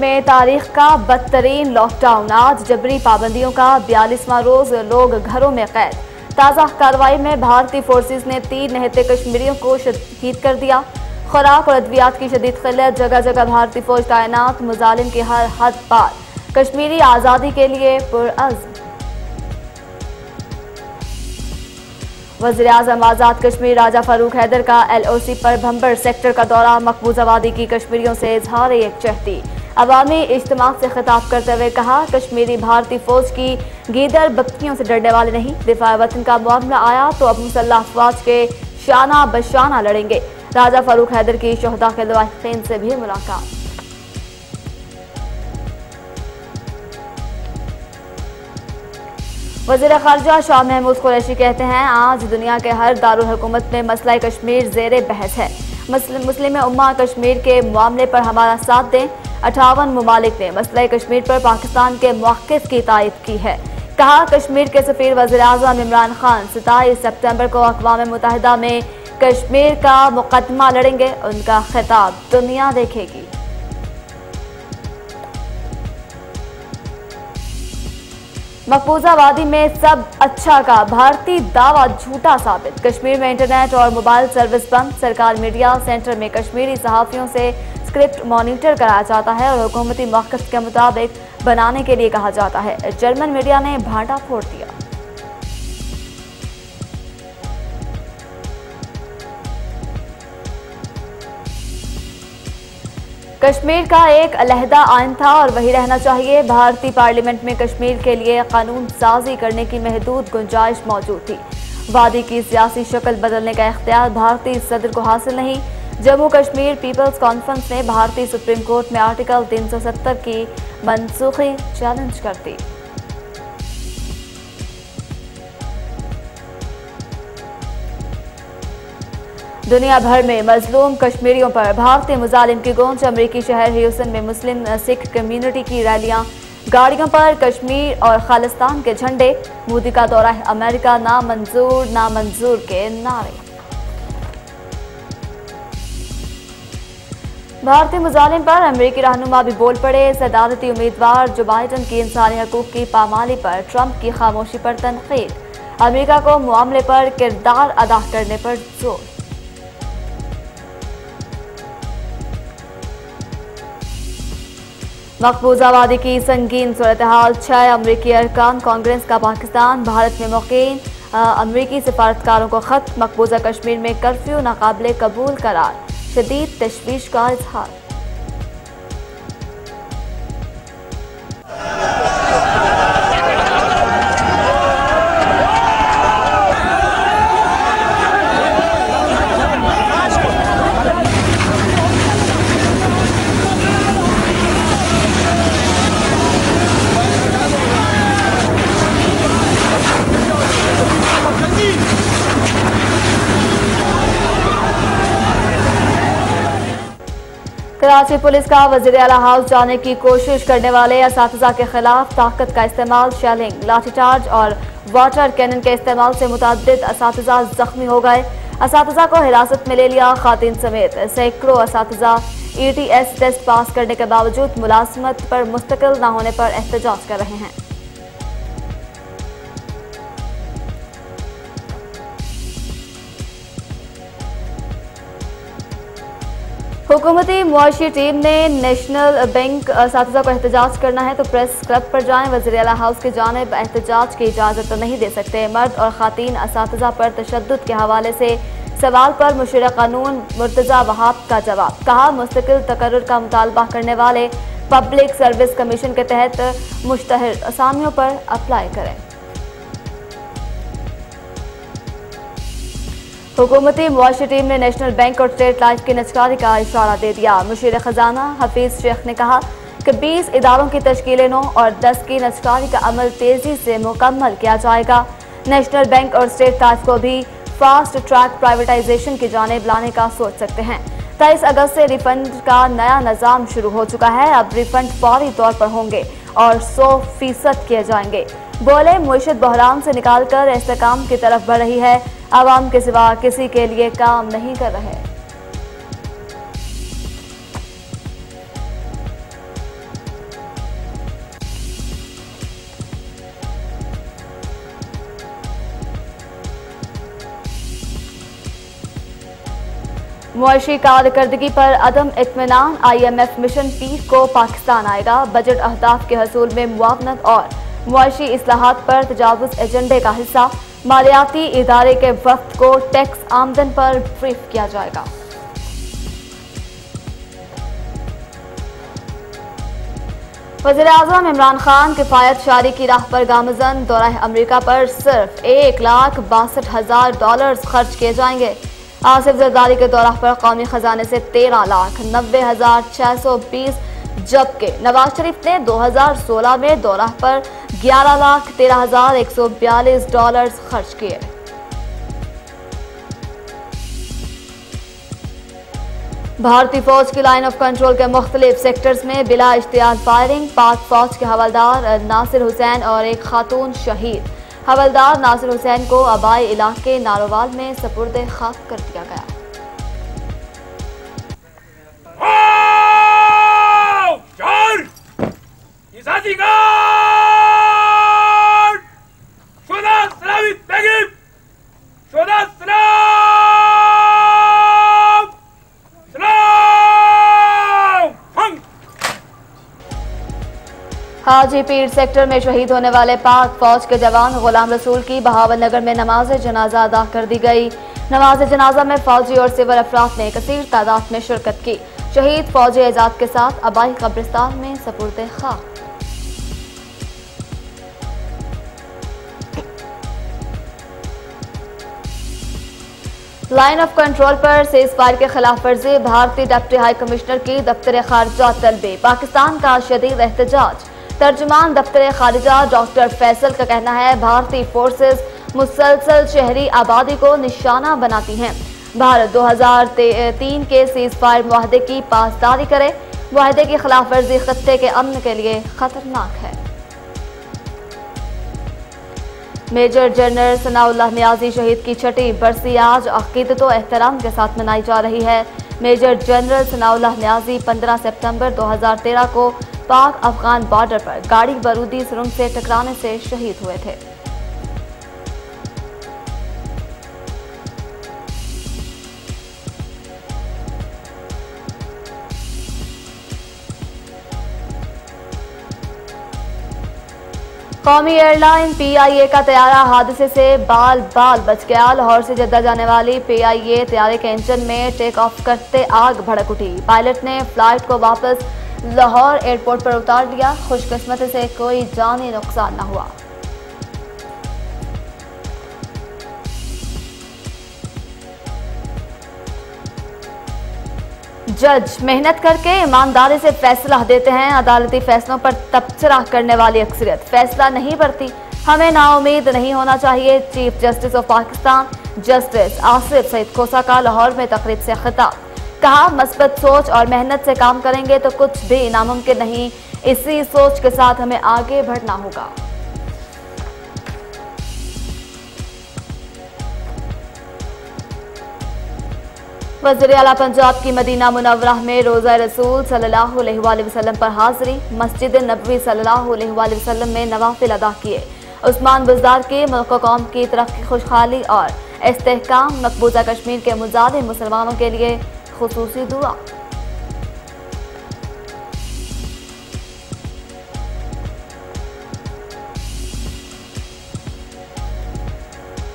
میں تاریخ کا بدترین لاک ڈاؤن آج جبری پابندیوں کا بیالیسواں روز لوگ گھروں میں قید۔ تازہ کاروائی میں بھارتی فورسز نے تین نہتے کشمیریوں کو شہید کر دیا۔ خوراک اور ادویات کی شدید قلت، جگہ جگہ بھارتی فوج تعینات مظالم کی ہر حد پار۔ کشمیری آزادی کے لیے پرعزم وزیراعظم آزاد کشمیر راجہ فاروق حیدر کا ایل او سی پر بھمبر سیکٹر کا دورہ مقبوض آبادی کی کشمیریوں سے اظہار ایک چہتی۔ عوامی اجتماع سے خطاب کرتے ہوئے کہا، کشمیری بھارتی فوج کی گیدر بکتیوں سے ڈرنے والے نہیں۔ دفاع وطن کا معاملہ آیا تو اب مسلح افواج کے شانہ بشانہ لڑیں گے۔ راجہ فاروق حیدر کی شہدہ کے لواحقین سے بھی ملاقات۔ وزیر خارجہ شاہ محمود قریشی کہتے ہیں، آج دنیا کے ہر دارالحکومت میں مسئلہ کشمیر زیر بحث ہے۔ مسلم امہ کشمیر کے معاملے پر ہمارا ساتھ دیں۔ اٹھاون ممالک نے مسئلہ کشمیر پر پاکستان کے موقف کی تائید کی ہے۔ کہا، کشمیر کے سفیر وزیراعظم عمران خان ستائیس سپتمبر کو اقوام متحدہ میں کشمیر کا مقدمہ لڑیں گے، ان کا خطاب دنیا دیکھے گی۔ مقبوضہ وادی میں سب اچھا کا بھارتی دعویٰ جھوٹا ثابت۔ کشمیر میں انٹرنیٹ اور موبائل سروس بند۔ سرکار میڈیا سینٹر میں کشمیری صحافیوں سے سکرپٹ مانیٹر کرایا جاتا ہے اور حکومتی موقف کے مطابق بنانے کے لیے کہا جاتا ہے۔ جرمن میڈیا نے بھانٹا پھوڑ دیا۔ کشمیر کا ایک علیحدہ آئین تھا اور وہی رہنا چاہیے۔ بھارتی پارلیمنٹ میں کشمیر کے لیے قانون سازی کرنے کی محدود گنجائش موجود تھی۔ وادی کی سیاسی شکل بدلنے کا اختیار بھارتی صدر کو حاصل نہیں جموں کشمیر پیپلز کانفرنس نے بھارتی سپریم کورٹ میں آرٹیکل تین سو ستر کی منسوخی چیلنج کر دی۔ دنیا بھر میں مظلوم کشمیریوں پر بھارتی مظالم کی گونج امریکی شہر ہیوسن میں مسلم سکھ کمیونٹی کی ریلیاں۔ گاڑیوں پر کشمیر اور خالستان کے جھنڈے۔ مودی کا دورہ امریکہ نامنظور نامنظور کے نعرے۔ بھارتی مظالم پر امریکی رہنما بھی بول پڑے۔ صدارتی امیدوار جو بائیڈن کی انسانی حقوق کی پامالی پر ٹرمپ کی خاموشی پر تنقید۔ امریکہ کو معاملے پر کردار ادا کرنے پر زور۔ مقبوضہ وادی کی سنگین صورتحال چھ امریکی ارکان کانگریس کا پاکستان، بھارت میں مقیم امریکی سفارتکاروں کو خط، مقبوضہ کشمیر میں کرفیو ناقابل قبول قرار۔ شدید تشویش کا اظہار۔ کراچی پولیس کا وزیر اعلیٰ ہاؤس جانے کی کوشش کرنے والے اساتذہ کے خلاف طاقت کا استعمال شیلنگ، لاٹھی چارج اور واٹر کینن کے استعمال سے متعدد اساتذہ زخمی ہو گئے۔ اساتذہ کو حراست میں لے لیا خواتین سمیت سینکڑوں اساتذہ۔ E T S test pass کرنے کے باوجود ملازمت پر مستقل نہ ہونے پر احتجاج کر رہے ہیں۔ حکومتی معاشی ٹیم نے نیشنل بینک اساتذہ کو احتجاج کرنا ہے تو پریس کلب پر جائیں۔ وزیر اعلیٰ ہاؤس کی جانب احتجاج کی اجازت نہیں دے سکتے۔ مرد اور خواتین اساتذہ پر تشدد کے حوالے سے سوال پر مشیر قانون مرتضی وہاب کا جواب۔ کہا، مستقل تقرر کا مطالبہ کرنے والے پبلک سروس کمیشن کے تحت مشتہر اسامیوں پر اپلائی کریں۔ حکومتی معاشی ٹیم نے نیشنل بینک اور اسٹیٹ لائف کی نچکاری کا اشارہ دے دیا۔ مشیر خزانہ حفیظ شیخ نے کہا کہ بیس اداروں کی تشکیل نو اور دس کی نچکاری کا عمل تیزی سے مکمل کیا جائے گا۔ نیشنل بینک اور اسٹیٹ لائف کو بھی فاسٹ ٹریک پرائیویٹائزیشن کی جانب لانے کا سوچ سکتے ہیں۔ تیئیس اگست سے ریفنڈ کا نیا نظام شروع ہو چکا ہے۔ اب ریفنڈ فوری طور پر ہوں گے اور سو فیصد کیے جائیں گے۔ بولے معیشت بحران سے نکال کر استقام کی طرف بڑھ رہی ہے۔ عوام کے سوا کسی کے لیے کام نہیں کر رہے۔ معاشی کارکردگی پر عدم اطمینان آئی ایم ایف مشن پیر کو پاکستان آئے گا۔ بجٹ اہداف کے حصول میں معاونت اور معاشی اصلاحات پر تجاوز ایجنڈے کا حصہ، مالیاتی ادارے کے وقت کو ٹیکس آمدن پر بریف کیا جائے گا۔ وزیر اعظم عمران خان کفایت شاری کی راہ پر گامزن دورہ امریکہ پر صرف ایک لاکھ باسٹھ ہزار ڈالرز خرچ کیے جائیں گے۔ آصف زرداری کے دورہ پر قومی خزانے سے تیرہ لاکھ نوے ہزار چھ سو بیس جبکہ نواز شریف نے دو ہزار سولہ میں دورہ پر گیارہ لاکھ تیرہ ہزار ایک سو بیالیس ڈالرز خرچ کیے۔ بھارتی فوج کی لائن آف کنٹرول کے مختلف سیکٹرز میں بلا اشتعال فائرنگ پاک فوج کے حوالدار ناصر حسین اور ایک خاتون شہید۔ حوالدار ناصر حسین کو آبائی علاقے ناروال میں سپرد خاک کر دیا گیا۔ حاجی پیر سیکٹر میں شہید ہونے والے پاک فوج کے جوان غلام رسول کی بہاول نگر میں نماز جنازہ ادا کر دی گئی۔ نماز جنازہ میں فوجی اور سیور افراد نے کثیر تعداد میں شرکت کی۔ شہید فوجی اعزاد کے ساتھ آبائی قبرستان میں سپرد خاک۔ لائن آف کنٹرول پر سیز فائر کے خلاف ورزی بھارتی ڈپٹی ہائی کمشنر کی دفتر خارجہ طلبی پاکستان کا شدید احتجاج۔ ترجمان دفتر خارجہ ڈاکٹر فیصل کا کہنا ہے، بھارتی فورسز مسلسل شہری آبادی کو نشانہ بناتی ہیں۔ بھارت دو ہزار تین کے سیز فائر معاہدے کی پاسداری کرے۔ معاہدے کی خلاف ورزی خطے کے امن کے لیے خطرناک ہے۔ میجر جنرل ثناء اللہ نیازی شہید کی چھٹی برسی آج عقیدت و احترام کے ساتھ منائی جا رہی ہے۔ میجر جنرل ثناء اللہ نیازی پندرہ سپتمبر دو ہزار تیرہ کو پاک افغان بارڈر پر گاڑی برودی سرنگ سے ٹکرانے سے شہید ہوئے تھے۔ قومی ایئر لائن پی آئی اے کا طیارہ حادثے سے بال بال بچ گیا۔ لاہور سے جدہ جانے والی پی آئی اے طیارے کے انجن میں ٹیک آف کرتے آگ بھڑک اٹھی۔ پائلٹ نے فلائٹ کو واپس لاہور ایئرپورٹ پر اتار دیا، خوش قسمت سے کوئی جانی نقصان نہ ہوا۔ جج محنت کر کے ایمانداری سے فیصلہ دیتے ہیں۔ عدالتی فیصلوں پر تبصرہ کرنے والی اکثریت۔ فیصلہ نہیں برتی ہمیں نا امید نہیں ہونا چاہیے۔ Chief justice of Pakistan justice Asif Saeed Khosa کا لاہور میں تقریب سے خطاب۔ کہا، مثبت سوچ اور محنت سے کام کریں گے تو کچھ بھی ناممکن نہیں۔ اسی سوچ کے ساتھ ہمیں آگے بڑھنا ہوگا۔ وزیر اعلیٰ پنجاب کی مدینہ منورہ میں روزہ رسول صلی اللہ علیہ وآلہ وسلم پر حاضری۔ مسجد نبوی صلی اللہ علیہ وآلہ وسلم میں نوافل ادا کیے۔ عثمان بزدار کے ملک و قوم کی ترقی، خوشحالی اور استحکام، مقبوضہ کشمیر کے مزاد مسلمانوں کے لیے خصوصی دعا۔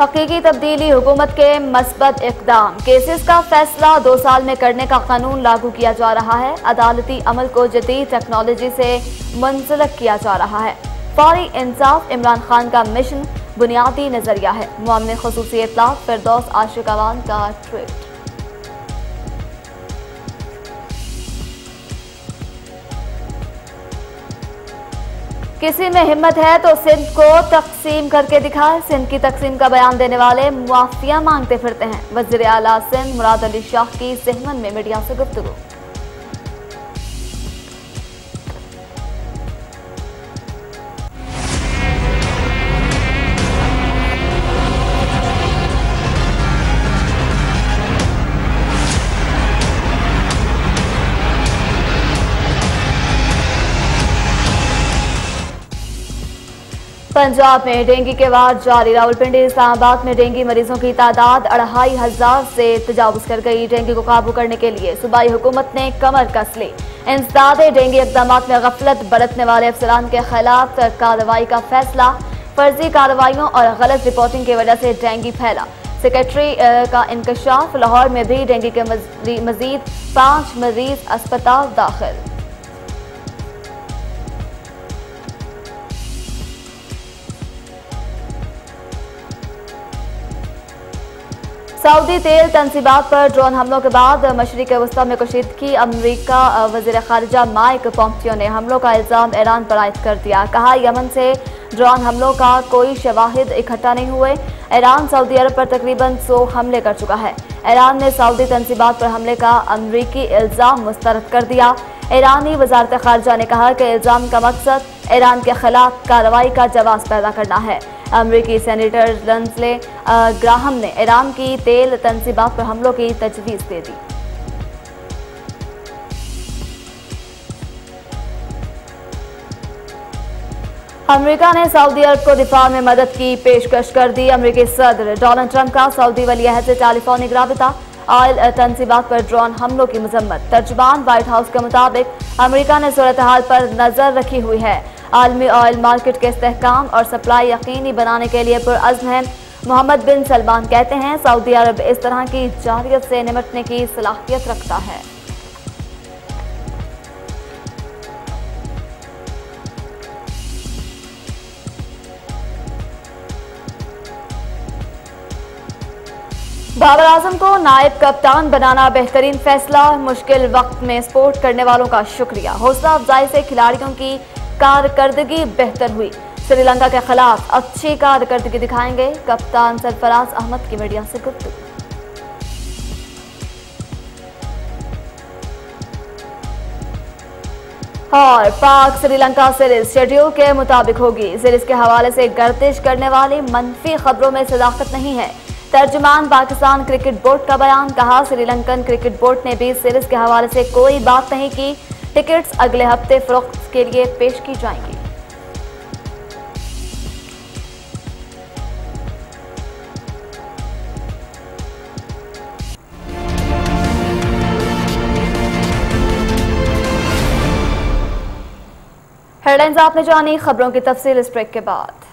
حقیقی تبدیلی حکومت کے مثبت اقدام۔ کیسز کا فیصلہ دو سال میں کرنے کا قانون لاگو کیا جا رہا ہے۔ عدالتی عمل کو جدید ٹیکنالوجی سے منسلک کیا جا رہا ہے۔ فوری انصاف عمران خان کا مشن بنیادی نظریہ ہے۔ معاملے خصوصی اطلاع، فردوس عاشقوان کا ٹویٹ۔ کسی میں ہمت ہے تو سندھ کو تقسیم کر کے دکھائے سندھ کی تقسیم کا بیان دینے والے معافیہ مانگتے پھرتے ہیں۔ وزیر اعلیٰ سندھ مراد علی شاہ کی سہمن میں میڈیا سے گفتگو۔ پنجاب میں ڈینگی کے وار جاری، راولپنڈی، اسلام آباد میں ڈینگی مریضوں کی تعداد اڑھائی ہزار سے تجاوز کر گئی۔ ڈینگی کو قابو کرنے کے لیے صوبائی حکومت نے کمر کس لی۔ انسداد ڈینگی اقدامات میں غفلت برتنے والے افسران کے خلاف کارروائی کا فیصلہ۔ فرضی کارروائیوں اور غلط رپورٹنگ کی وجہ سے ڈینگی پھیلا۔ سیکرٹری کا انکشاف لاہور میں بھی ڈینگی کے مزید پانچ مریض اسپتال داخل۔ سعودی تیل تنصیبات پر ڈرون حملوں کے بعد مشرق وسطی میں کشیدگی امریکہ وزیر خارجہ مائک پومپٹیو نے حملوں کا الزام ایران پر عائد کر دیا۔ کہا، یمن سے ڈرون حملوں کا کوئی شواہد اکٹھا نہیں ہوئے۔ ایران سعودی عرب پر تقریباً سو حملے کر چکا ہے۔ ایران نے سعودی تنصیبات پر حملے کا امریکی الزام مسترد کر دیا۔ ایرانی وزارت خارجہ نے کہا کہ الزام کا مقصد ایران کے خلاف کارروائی کا جواز پیدا کرنا ہے۔ امریکی سینیٹر لنزلے گراہم نے ایران کی تیل تنصیبات پر حملوں کی تجویز دے دی۔ امریکہ نے سعودی عرب کو دفاع میں مدد کی پیشکش کر دی۔ امریکی صدر ڈونلڈ ٹرمپ کا سعودی ولی عہد سے ٹیلی فونک رابطہ، آئل تنصیبات پر ڈرون حملوں کی مذمت۔ ترجمان وائٹ ہاؤس کے مطابق امریکہ نے صورتحال پر نظر رکھی ہوئی ہے۔ عالمی آئل مارکیٹ کے استحکام اور سپلائی یقینی بنانے کے لیے پرعزم ہے۔ محمد بن سلمان کہتے ہیں، سعودی عرب اس طرح کی جاریت سے نمٹنے کی صلاحیت رکھتا ہے۔ بابر اعظم کو نائب کپتان بنانا بہترین فیصلہ، مشکل وقت میں سپورٹ کرنے والوں کا شکریہ۔ حوصلہ افزائی سے کھلاڑیوں کی کارکردگی بہتر ہوئی۔ سری لنکا کے خلاف اچھی کارکردگی دکھائیں گے کپتان سرفراز احمد کی میڈیا سے گفتگو۔ اور پاک سری لنکا سیریز شیڈیول کے مطابق ہوگی۔ سیریز کے حوالے سے گردش کرنے والی منفی خبروں میں صداقت نہیں ہے۔ ترجمان پاکستان کرکٹ بورڈ کا بیان، کہا سری لنکن کرکٹ بورڈ نے بھی سیریز کے حوالے سے کوئی بات نہیں کی۔ ٹکٹس اگلے ہفتے فروخت کے لیے پیش کی جائیں گی۔ ہیڈ لائنز آپ نے جانی خبروں کی تفصیل اس بریک کے بعد۔